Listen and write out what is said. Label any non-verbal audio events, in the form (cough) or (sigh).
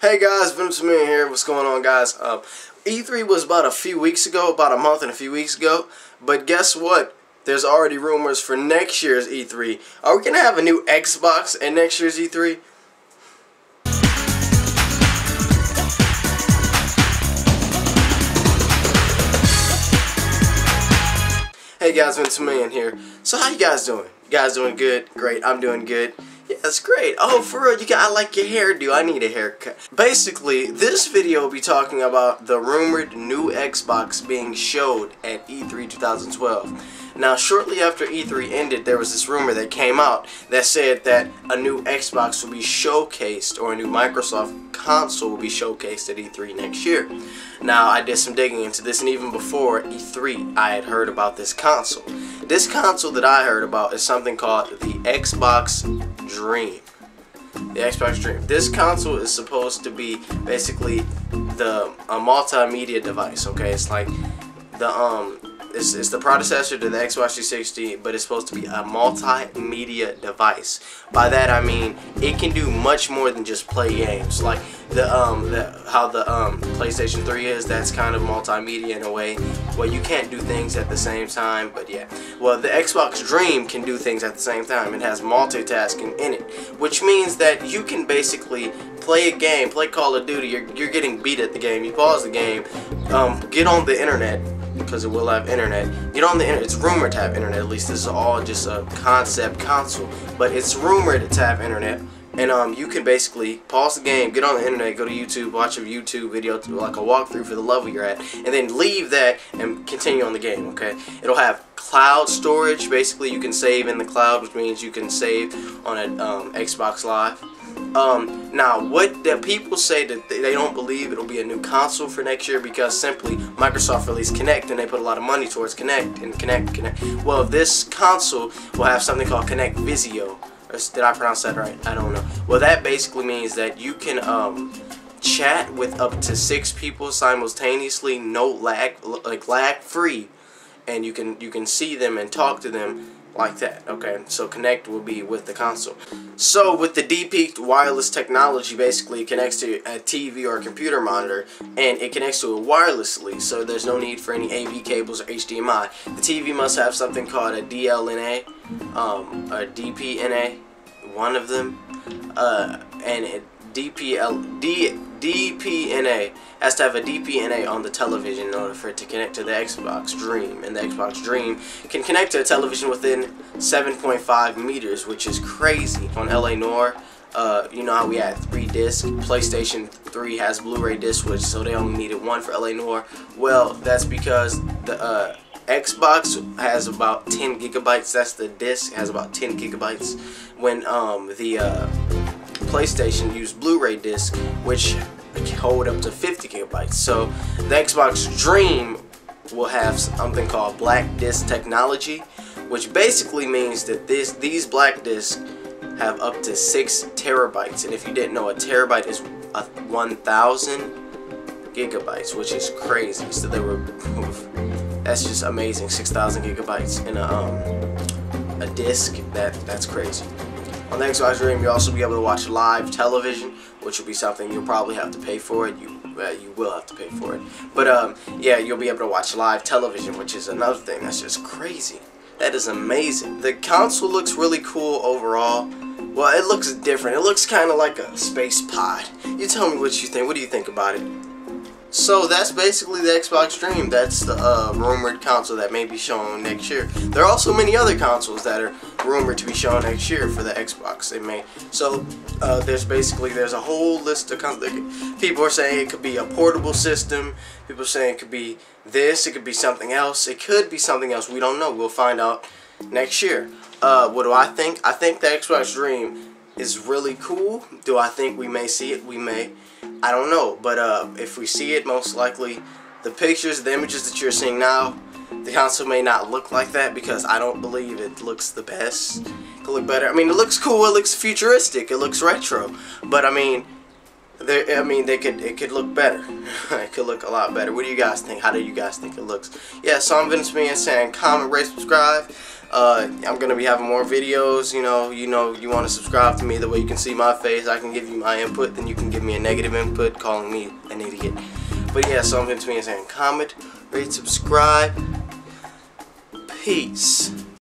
Hey guys, Vince Man here. What's going on, guys? Uh, E3 was about a few weeks ago, about a month and a few weeks ago. But guess what? There's already rumors for next year's E3. Are we gonna have a new Xbox at next year's E3? Hey guys, Vince Man here. So how you guys doing? You guys doing good? Great. I'm doing good. Yeah, that's great. Oh, for real, you got I like your hairdo. I need a haircut. Basically, this video will be talking about the rumored new Xbox being showed at E3 2012. Now, shortly after E3 ended, there was this rumor that came out that said that a new Xbox will be showcased or a new Microsoft console will be showcased at E3 next year. Now, I did some digging into this, and even before E3, I had heard about this console. This console that I heard about is something called the Xbox Dream. The Xbox Dream. This console is supposed to be basically the a multimedia device. Okay, it's like the um it's, it's the predecessor to the Xbox 360, but it's supposed to be a multimedia device. By that I mean it can do much more than just play games. Like the um the, how the um PlayStation 3 is, that's kind of multimedia in a way. Well, you can't do things at the same time, but yeah. Well, the Xbox Dream can do things at the same time. It has multitasking in it, which means that you can basically play a game, play Call of Duty. You're, you're getting beat at the game. You pause the game, um, get on the internet because it will have internet. On the internet. It's rumored to have internet. At least this is all just a concept console, but it's rumored to have internet. And um, you can basically pause the game, get on the internet, go to YouTube, watch a YouTube video, like a walkthrough for the level you're at, and then leave that and continue on the game. Okay? It'll have cloud storage. Basically, you can save in the cloud, which means you can save on a um, Xbox Live. Um, now, what the people say that they don't believe it'll be a new console for next year because simply Microsoft released Kinect and they put a lot of money towards Kinect and Kinect, Kinect. Well, this console will have something called Kinect Visio. Did I pronounce that right? I don't know. Well, that basically means that you can um, chat with up to six people simultaneously, no lag, like lag free, and you can you can see them and talk to them like that okay? So Kinect will be with the console. So with the DP wireless technology basically connects to a TV or a computer monitor and it connects to it wirelessly so there's no need for any AV cables or HDMI the TV must have something called a DLNA um, a DPNA one of them uh, and it DPL D DPNA has to have a DPNA on the television in order for it to connect to the Xbox Dream, and the Xbox Dream can connect to a television within 7.5 meters, which is crazy. On LA Noire, uh, you know how we had three discs. PlayStation 3 has Blu-ray disc, which so they only needed one for LA Noire. Well, that's because the uh, Xbox has about 10 gigabytes. That's the disc has about 10 gigabytes. When um, the uh, PlayStation use Blu-ray disc, which hold up to 50 gigabytes. So the Xbox Dream will have something called black disk technology, which basically means that this these black discs have up to six terabytes. And if you didn't know, a terabyte is a 1,000 gigabytes, which is crazy. So they were (laughs) that's just amazing. 6,000 gigabytes in a um, a disc. That that's crazy. On the Xbox Dream, you'll also be able to watch live television, which will be something you'll probably have to pay for it. You uh, you will have to pay for it. But um, yeah, you'll be able to watch live television, which is another thing that's just crazy. That is amazing. The console looks really cool overall. Well, it looks different. It looks kind of like a space pod. You tell me what you think. What do you think about it? So that's basically the Xbox Dream. That's the uh, rumored console that may be shown next year. There are also many other consoles that are rumored to be shown next year for the Xbox. They may. So uh, there's basically there's a whole list of. People are saying it could be a portable system. People are saying it could be this. It could be something else. It could be something else. We don't know. We'll find out next year. Uh, what do I think? I think the Xbox Dream is really cool. Do I think we may see it? We may. I don't know, but uh, if we see it, most likely the pictures, the images that you're seeing now, the console may not look like that because I don't believe it looks the best. It could look better. I mean, it looks cool. It looks futuristic. It looks retro. But I mean, I mean, they could it could look better. (laughs) it could look a lot better. What do you guys think? How do you guys think it looks? Yeah, so I'm Vince Man saying comment, rate, subscribe. Uh, I'm gonna be having more videos. You know, you know, you want to subscribe to me. The way you can see my face, I can give you my input. Then you can give me a negative input, calling me an idiot. But yeah, so I'm between saying comment, rate, subscribe. Peace.